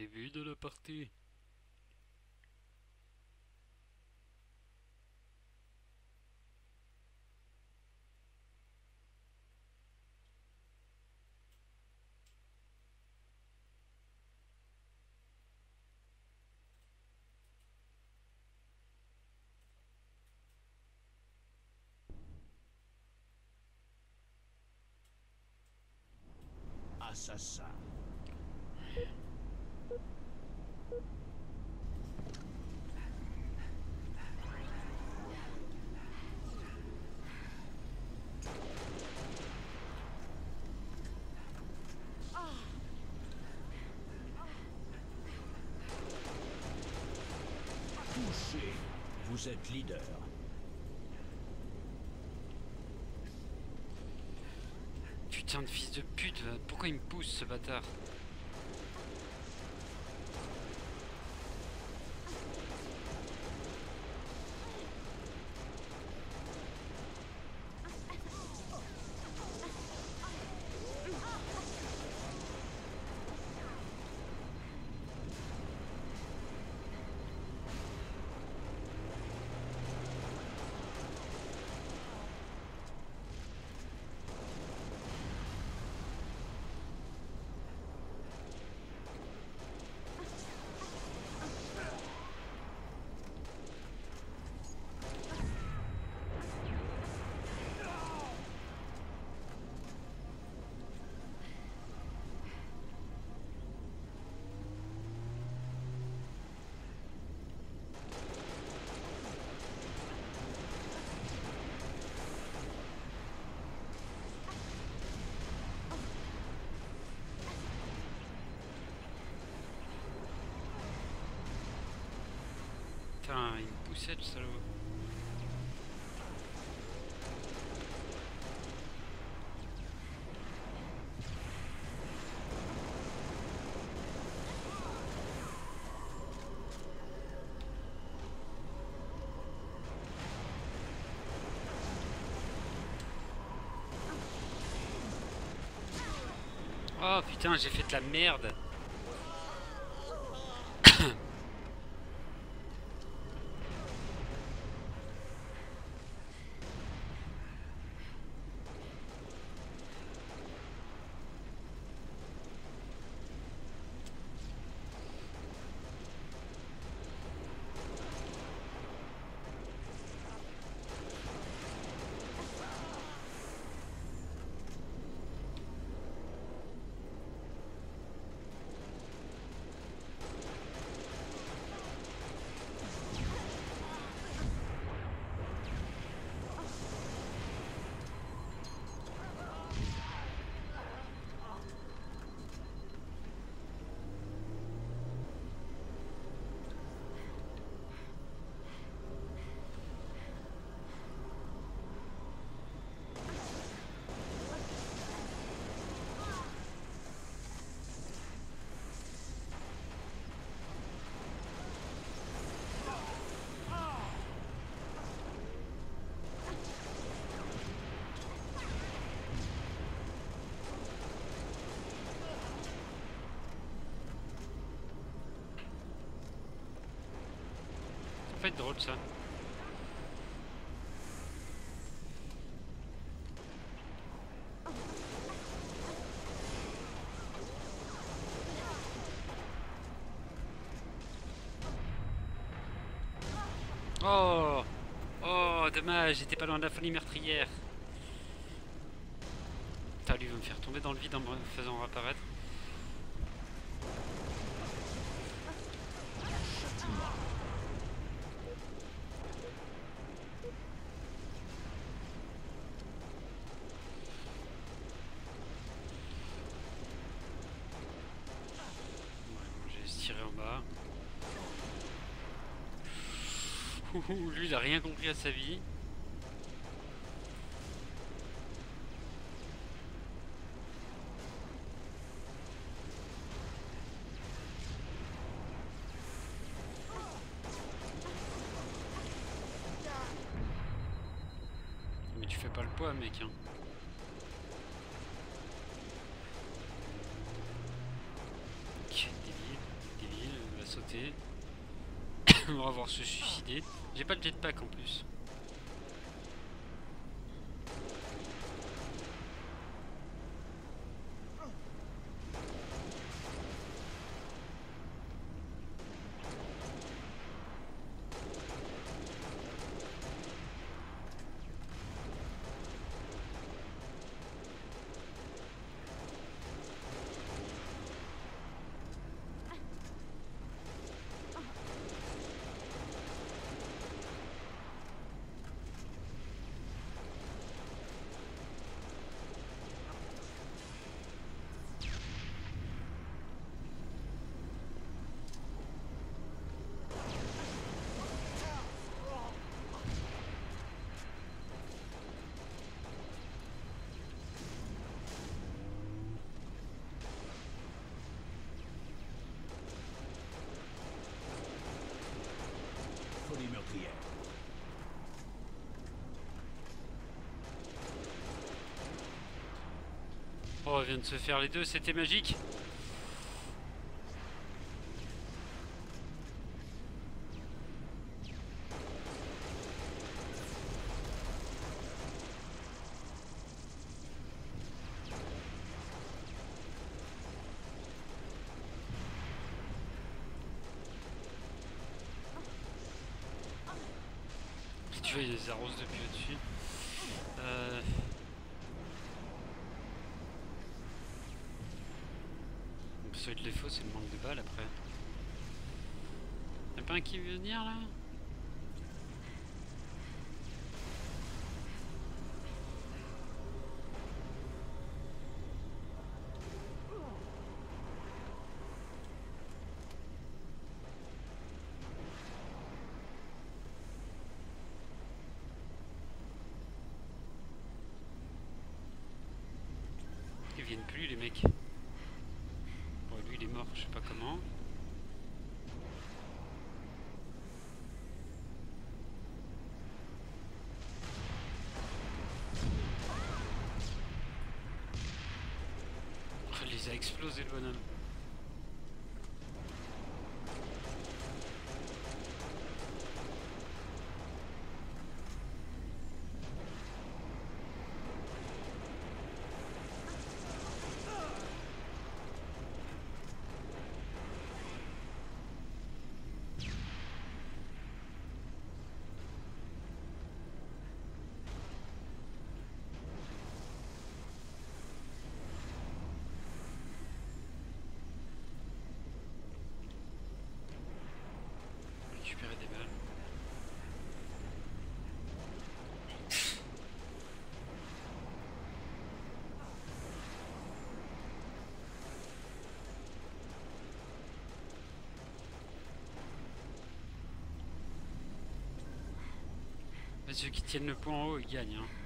Début de la partie. Assassin. Vous êtes leader. Putain de fils de pute, pourquoi il me pousse ce bâtard? Putain, il me poussait le salaud. Oh putain, j'ai fait de la merde. Ça peut être drôle ça. Oh Oh, dommage, j'étais pas loin de la folie meurtrière. Putain, lui va me faire tomber dans le vide en me faisant réapparaître. Ouais, bon, j'ai tiré en bas. Ouh, lui, il a rien compris à sa vie. Mais tu fais pas le poids, mec. Hein. Quel débile. sauter. On va voir se J'ai pas de jetpack en plus. Oh, on vient de se faire les deux, c'était magique. Tu vois, il y a des arroses depuis au-dessus. Les faux, c'est le manque de balles après. Y'a pas un qui veut venir là? Ils viennent plus les mecs. Bon, lui il est mort, je sais pas comment. Il les a explosés le bonhomme. Récupérer des balles. Ceux qui tiennent le point en haut, ils gagnent. Hein.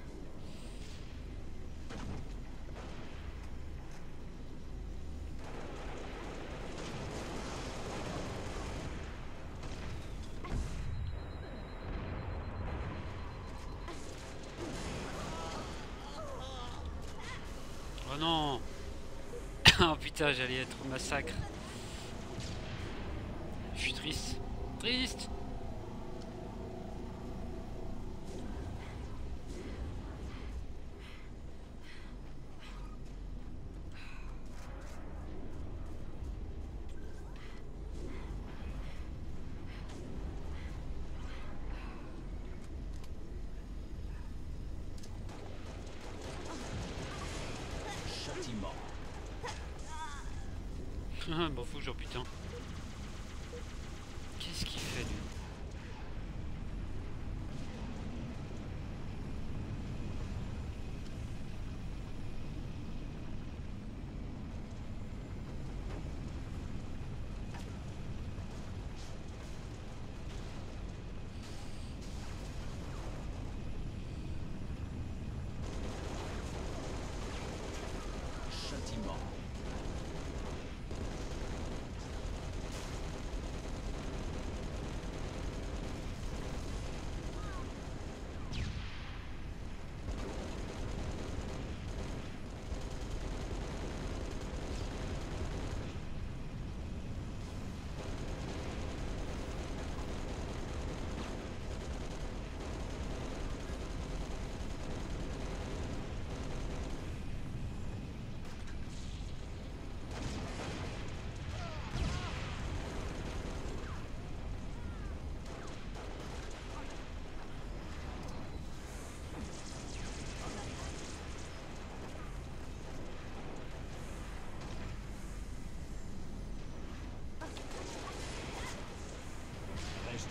Oh non Oh putain, j'allais être au massacre. Je suis triste. Triste M'en fous, genre putain.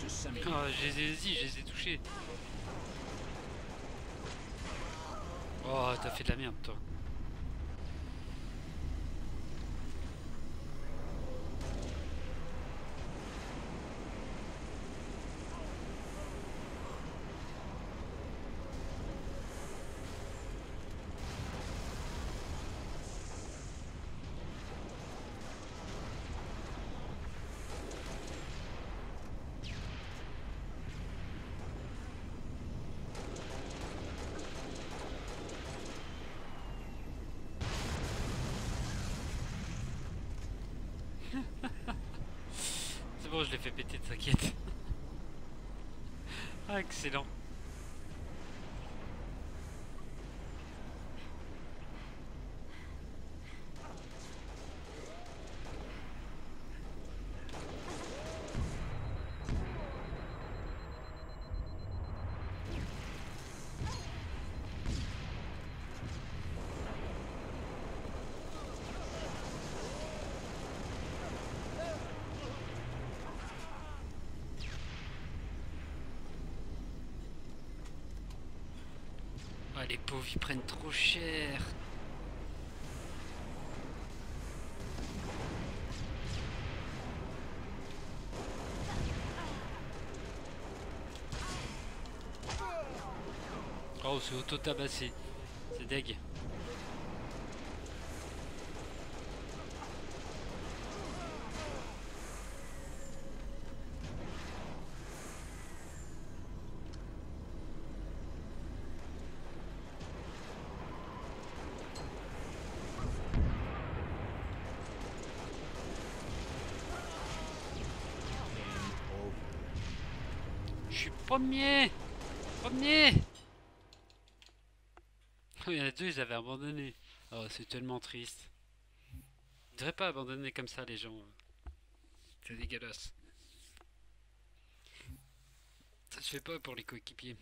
Oh, je les ai, si, je les ai touchés. Oh, t'as fait de la merde, toi. C'est bon, je l'ai fait péter, t'inquiète. ah, excellent. Les pauvres, ils prennent trop cher. Oh, c'est auto-tabassé. C'est deg. Suis premier Premier Oh, il y en a deux, ils avaient abandonné. Oh, c'est tellement triste. Ils devraient pas abandonner comme ça, les gens. C'est dégueulasse. Ça se fait pas pour les coéquipiers.